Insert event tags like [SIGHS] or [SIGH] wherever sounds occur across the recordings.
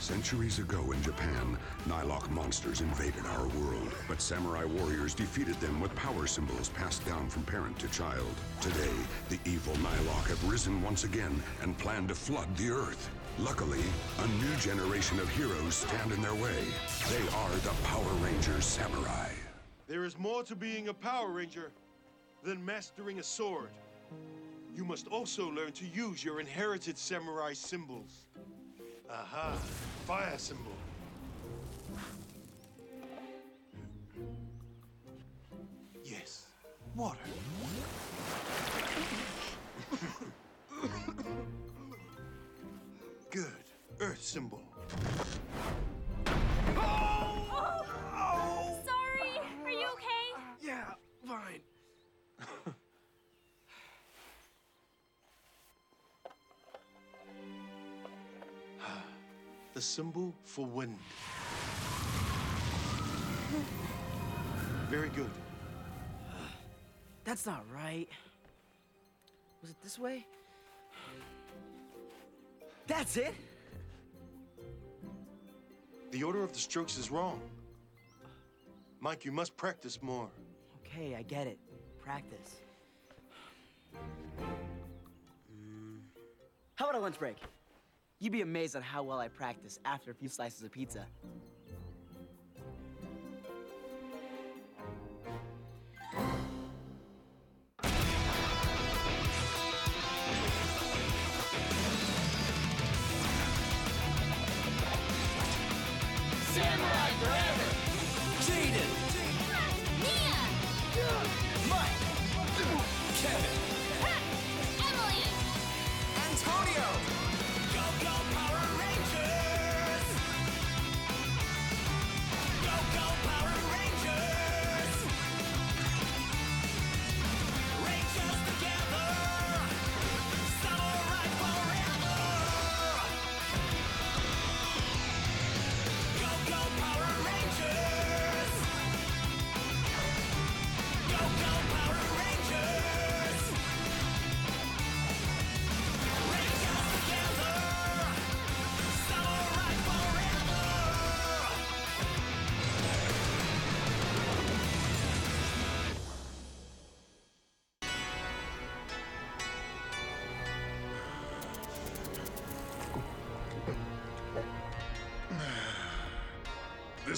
Centuries ago in Japan, Nighlok monsters invaded our world, but samurai warriors defeated them with power symbols passed down from parent to child. Today, the evil Nighlok have risen once again and plan to flood the earth. Luckily, a new generation of heroes stand in their way. They are the Power Rangers Samurai. There is more to being a Power Ranger than mastering a sword. You must also learn to use your inherited samurai symbols. Aha, fire symbol. Yes, water. Good, earth symbol. Symbol for wind. Very good. That's not right. Was it this way? That's it? The order of the strokes is wrong. Mike, you must practice more. Okay, I get it. Practice. Mm. How about a lunch break? You'd be amazed at how well I practice after a few slices of pizza.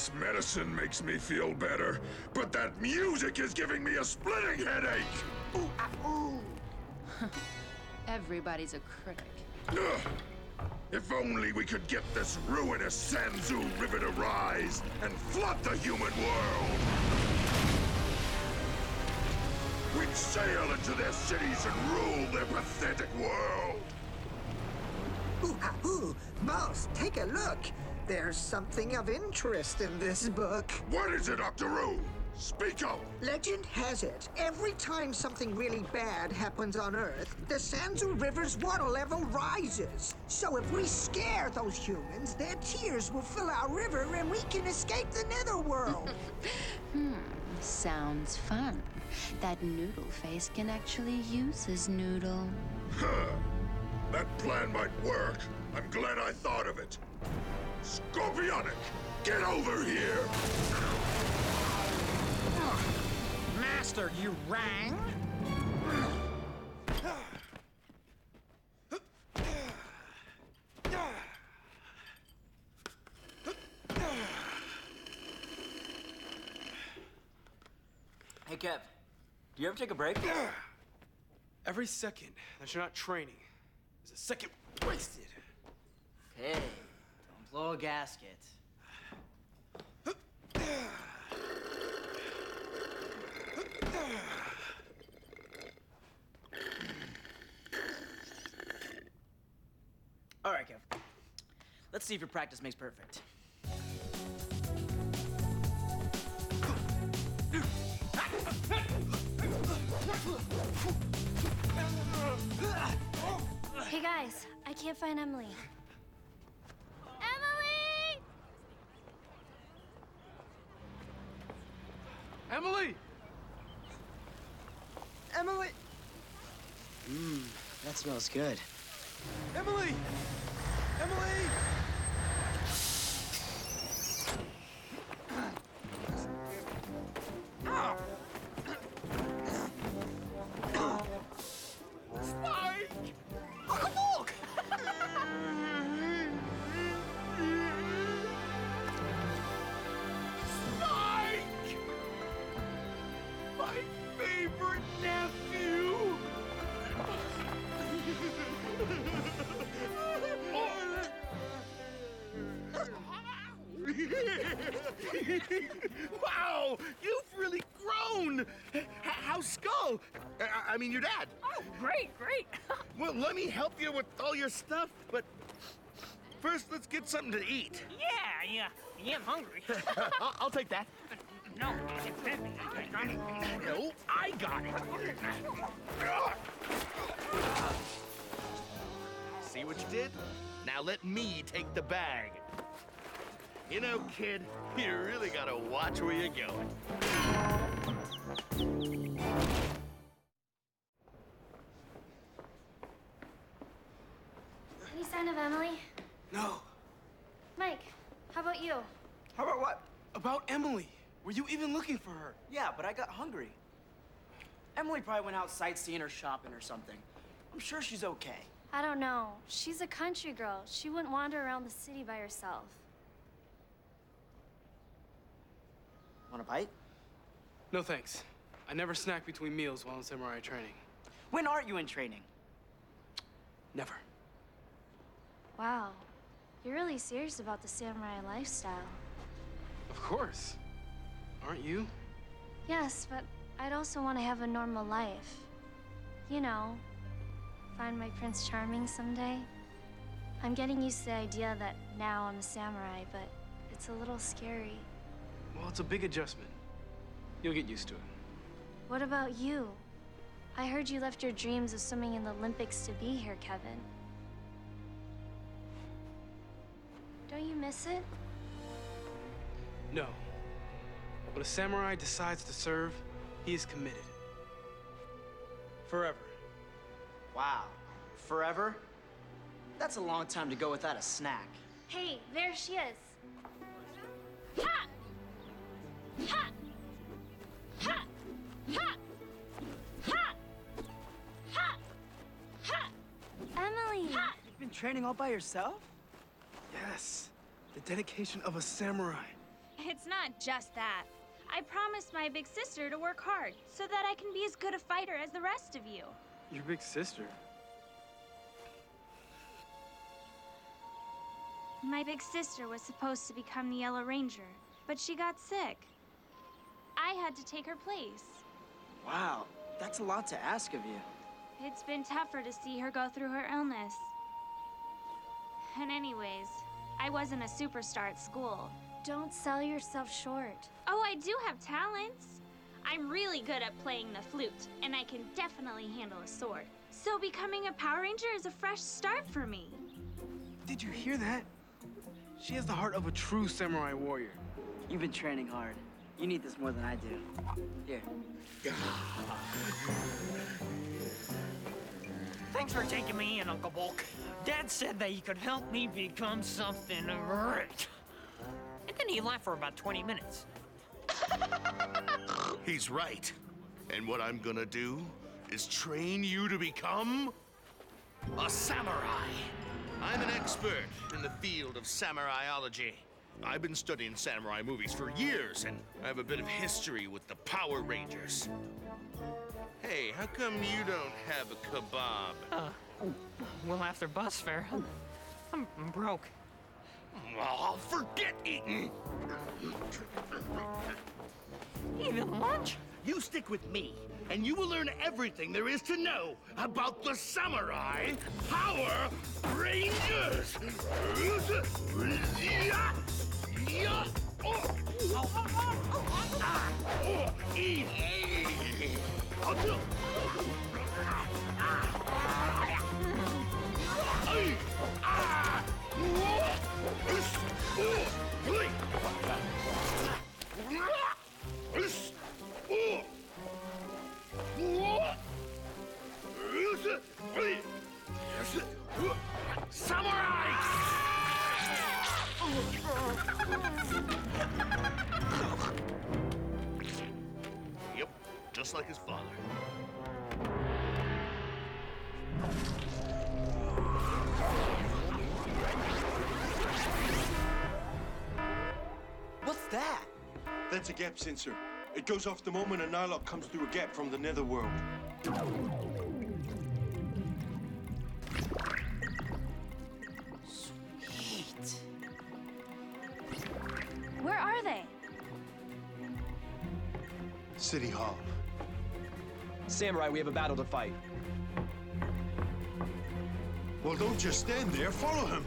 This medicine makes me feel better, but that music is giving me a splitting headache! [LAUGHS] Everybody's a critic. Ugh. If only we could get this ruinous Sanzu River to rise and flood the human world! We'd sail into their cities and rule their pathetic world! Ooh, ah, ooh, boss, take a look. There's something of interest in this book. What is it, Octoroo? Speak up! Legend has it, every time something really bad happens on Earth, the Sanzu River's water level rises. So if we scare those humans, their tears will fill our river and we can escape the netherworld. [LAUGHS] Hmm, sounds fun. That noodle face can actually use his noodle. That plan might work. I'm glad I thought of it. Scorpionic, get over here! Master, you rang? Hey, Kev, do you ever take a break? Every second that you're not training is a second wasted. Hey, don't blow a gasket. All right, Kev. Let's see if your practice makes perfect. Hey guys, I can't find Emily. Emily! Emily! Emily! That smells good. Emily! Emily! Mean, your dad. Oh, great, great. [LAUGHS] Well, let me help you with all your stuff, but first, let's get something to eat. yeah, yeah. Yeah, I'm hungry. [LAUGHS] I'll, I'll take that. no, I got it. No, I got it. See what you did? Now let me take the bag. You know, kid, you really gotta watch where you're going. Any of Emily? No. Mike, how about you? How about what? About Emily. Were you even looking for her? Yeah, but I got hungry. Emily probably went out sightseeing or shopping or something. I'm sure she's okay. I don't know. She's a country girl. She wouldn't wander around the city by herself. Want a bite? No thanks. I never snack between meals while in samurai training. When aren't you in training? Never. Wow. You're really serious about the samurai lifestyle. Of course. Aren't you? Yes, but I'd also want to have a normal life. You know, find my Prince Charming someday. I'm getting used to the idea that now I'm a samurai, but it's a little scary. Well, it's a big adjustment. You'll get used to it. What about you? I heard you left your dreams of swimming in the Olympics to be here, Kevin. Don't you miss it? No. When a samurai decides to serve, he is committed. Forever. Wow. Forever? That's a long time to go without a snack. Hey, there she is. Ha! Ha! Ha! Ha! Ha! Ha! Ha! Emily! Ha! You've been training all by yourself? Yes. The dedication of a samurai. It's not just that. I promised my big sister to work hard so that I can be as good a fighter as the rest of you. Your big sister. My big sister was supposed to become the Yellow Ranger, but she got sick. I had to take her place. Wow. That's a lot to ask of you. It's been tougher to see her go through her illness. And, anyways, I wasn't a superstar at school. Don't sell yourself short. Oh, I do have talents. I'm really good at playing the flute, and I can definitely handle a sword. So becoming a Power Ranger is a fresh start for me. Did you hear that? She has the heart of a true samurai warrior. You've been training hard. You need this more than I do. Here. [LAUGHS] Thanks for taking me in, Uncle Bulk. Dad said that he could help me become something great. And then he left for about 20 minutes. [LAUGHS] He's right. And what I'm gonna do is train you to become a samurai. I'm an expert in the field of samuraiology. I've been studying samurai movies for years, and I have a bit of history with the Power Rangers. Hey, how come you don't have a kebab? Uh, well, after bus fare, I'm, I'm broke. Oh, forget eating! Even lunch? You stick with me, and you will learn everything there is to know about the Samurai Power Rangers! Samurai! that's a gap sensor. It goes off the moment a Nighlok comes through a gap from the netherworld. Sweet. Where are they? City Hall. Samurai, we have a battle to fight. Well, don't just stand there. Follow him.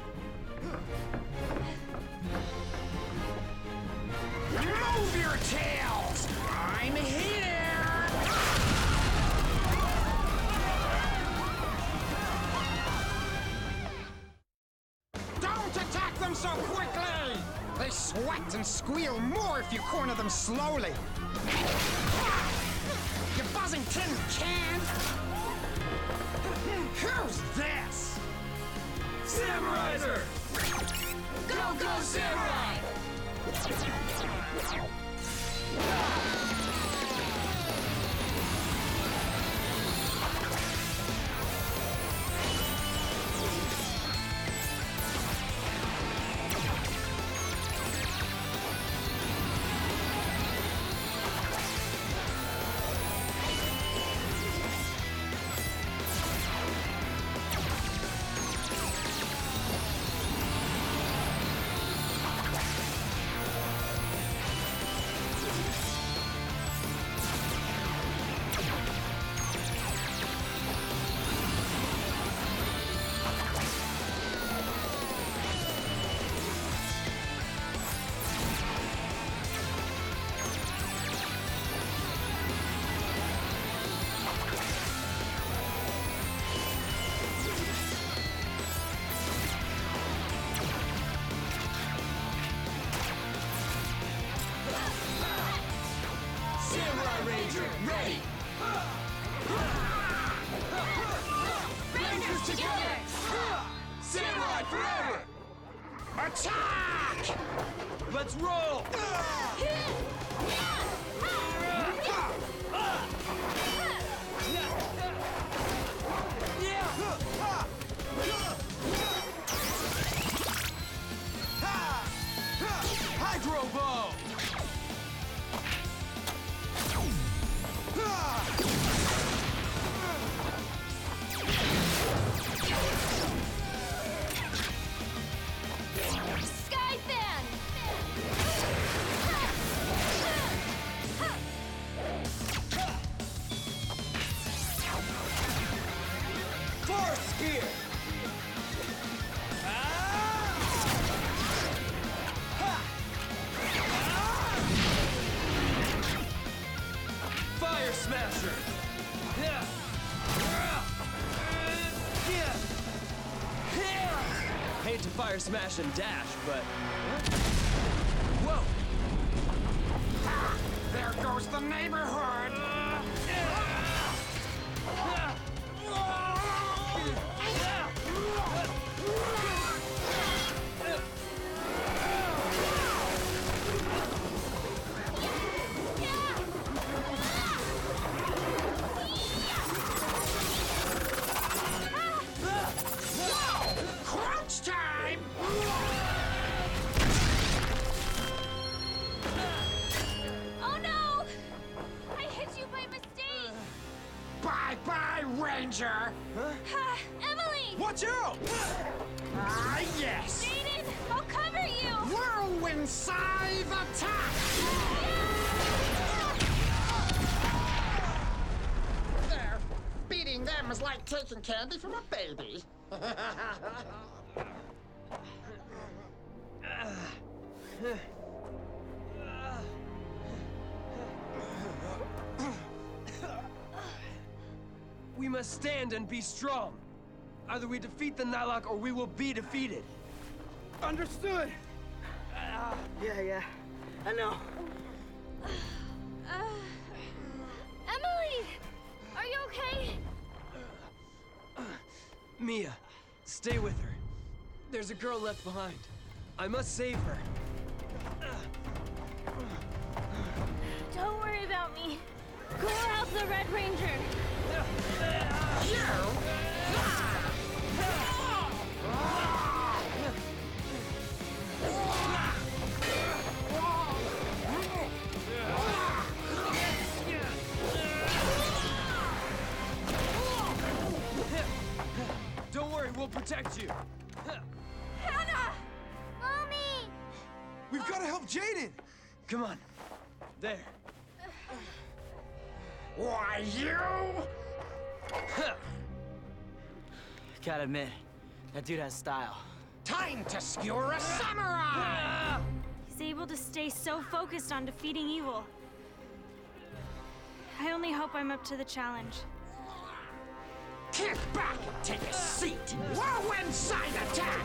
Move your tails! I'm here! Don't attack them so quickly! They sweat and squeal more if you corner them slowly. You buzzing tin can! Who's this? Samuraizer! Go, go, Samurai! Samurai fire smash and dash, but. Whoa! There goes the neighborhood! Bye bye, Ranger! Ha! Emily! Watch out! Ah, yes! Jayden, I'll cover you! Whirlwind Scythe attack! There, beating them is like taking candy from a baby. [LAUGHS] [LAUGHS] must stand and be strong. Either we defeat the Nighlok or we will be defeated. Understood! [SIGHS] Yeah, yeah. I know. Uh, [SIGHS] Emily! Are you okay? [SIGHS] Mia, stay with her. There's a girl left behind. I must save her. Don't worry about me. Call out the Red Ranger. Don't worry, we'll protect you. Hannah! Mommy! We've got to help Jayden. Come on. There. Why, you? Gotta admit, that dude has style. Time to skewer a samurai! He's able to stay so focused on defeating evil. I only hope I'm up to the challenge. Kick back and take a seat! Whirlwind Scythe attack!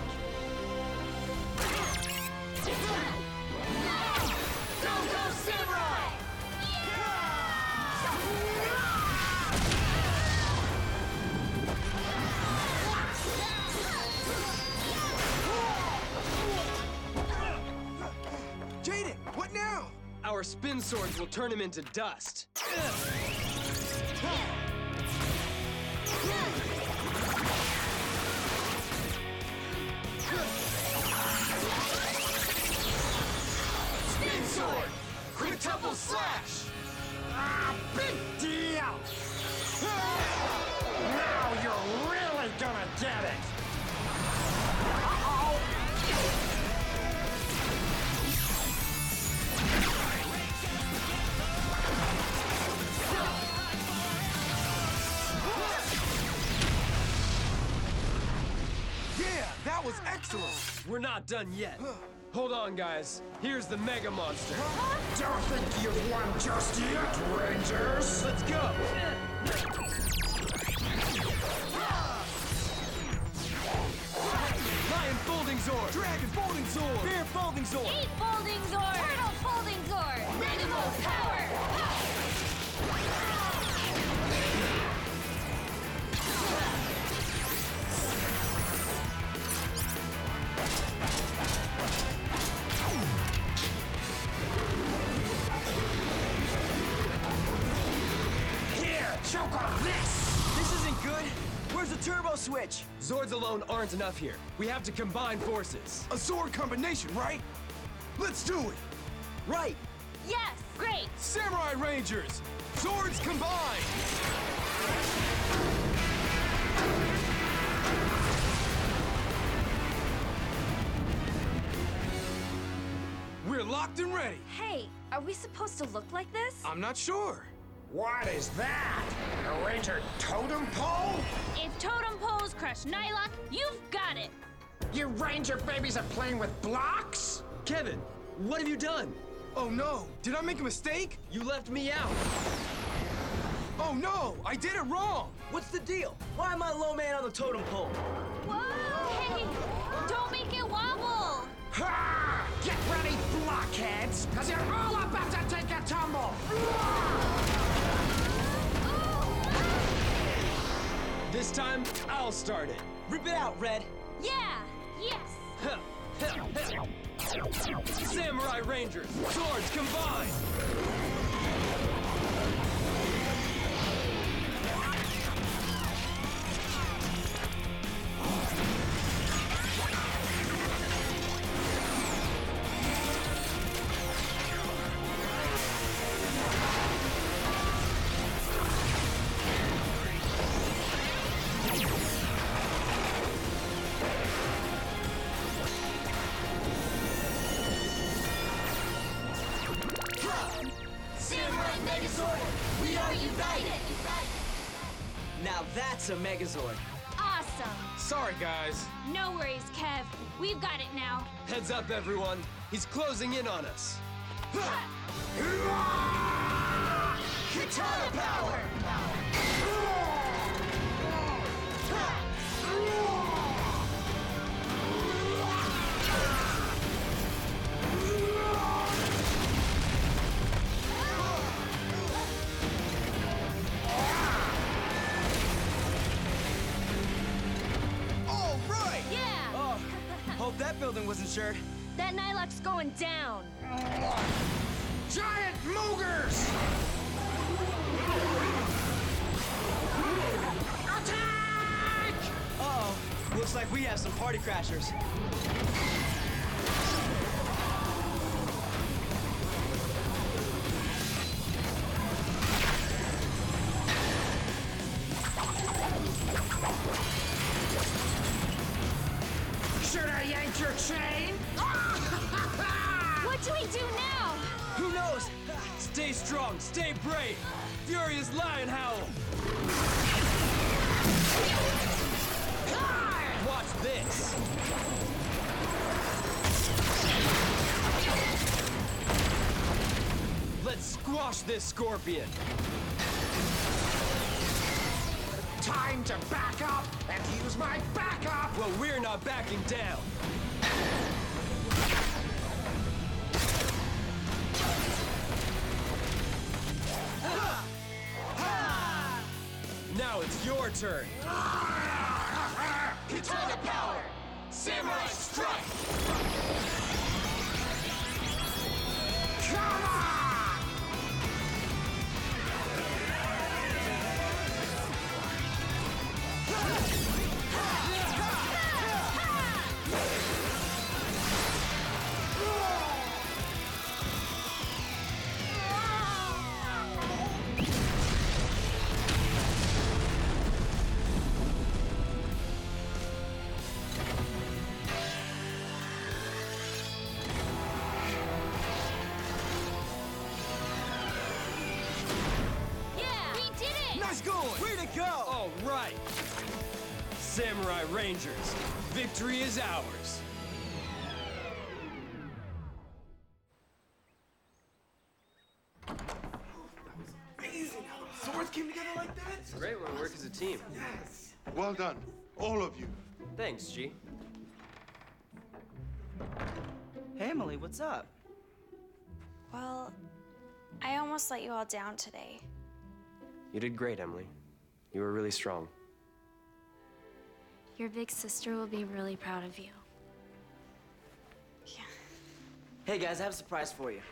Our spin swords will turn him into dust. Spin not done yet. Hold on, guys. Here's the Mega Monster. Don't think you've won just yet, Rangers! Let's go! Lion Folding Zord! Dragon Folding Zord! Bear Folding Zord! Ape folding Zord! Turtle folding Zord! Minimal power! Alone aren't enough here. We have to combine forces. A sword combination, right? Let's do it! Right. Yes! Great! Samurai Rangers! Swords combined! We're locked and ready. Hey, are we supposed to look like this? I'm not sure. What is that? A Ranger totem pole? If totem poles crush Nighlok, you've got it! You Ranger babies are playing with blocks? Kevin, what have you done? Oh no, did I make a mistake? You left me out. Oh no, I did it wrong! What's the deal? Why am I low man on the totem pole? Whoa! Hey! Don't make it wobble! Ha! Get ready, blockheads, because you're all about to take a tumble! This time, I'll start it. Rip it out, Red. Yeah! Yes! [LAUGHS] Samurai Rangers, swords combined! Megazord! We are united! Now that's a Megazord. Awesome! Sorry, guys. No worries, Kev. We've got it now. Heads up, everyone. He's closing in on us. Katana power! Building wasn't sure. That Nighlok's going down. Giant Moogers! Attack! Uh-oh. Looks like we have some party crashers. Squash this scorpion! Time to back up and use my backup! Well, we're not backing down! Now it's your turn! Katana power! Samurai strike! Samurai Rangers, victory is ours! Amazing how the swords came together like that. It's great when we work as a team. Yes. Well done, all of you. Thanks, Ji. Hey, Emily, what's up? Well, I almost let you all down today. You did great, Emily. You were really strong. Your big sister will be really proud of you. Yeah. Hey guys, I have a surprise for you.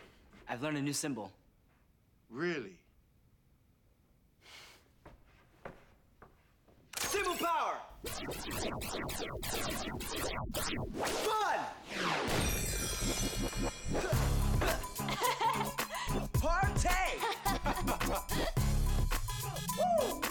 I've learned a new symbol. Really? Symbol power! Fun! [LAUGHS] Partay! [LAUGHS] Woo!